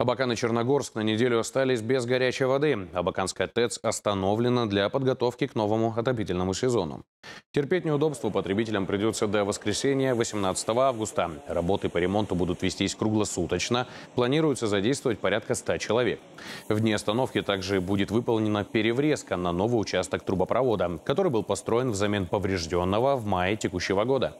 Абакан и Черногорск на неделю остались без горячей воды. Абаканская ТЭЦ остановлена для подготовки к новому отопительному сезону. Терпеть неудобства потребителям придется до воскресенья 18 августа. Работы по ремонту будут вестись круглосуточно. Планируется задействовать порядка 100 человек. В дни остановки также будет выполнена переврезка на новый участок трубопровода, который был построен взамен поврежденного в мае текущего года.